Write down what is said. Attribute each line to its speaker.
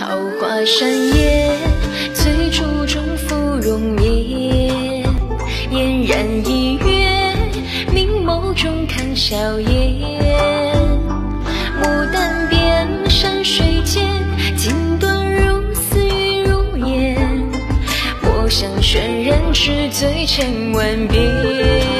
Speaker 1: 桃花山野，翠竹中芙蓉面，嫣然一月，明眸中看笑颜。牡丹边山水间，锦缎如丝玉如烟，墨香渲染纸醉千万遍。